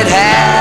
it had.